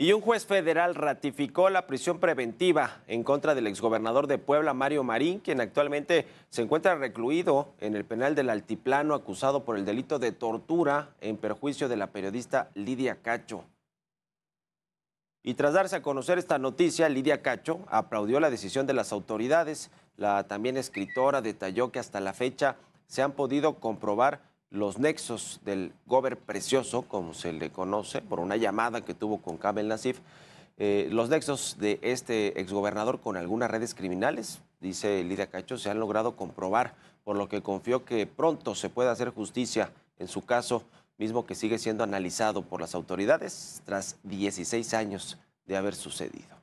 Y un juez federal ratificó la prisión preventiva en contra del exgobernador de Puebla, Mario Marín, quien actualmente se encuentra recluido en el penal del Altiplano acusado por el delito de tortura en perjuicio de la periodista Lidia Cacho. Y tras darse a conocer esta noticia, Lidia Cacho aplaudió la decisión de las autoridades. La también escritora detalló que hasta la fecha se han podido comprobar los nexos del Gober Precioso, como se le conoce, por una llamada que tuvo con Kamel Nasif, eh, los nexos de este exgobernador con algunas redes criminales, dice Lidia Cacho, se han logrado comprobar, por lo que confió que pronto se pueda hacer justicia en su caso, mismo que sigue siendo analizado por las autoridades tras 16 años de haber sucedido.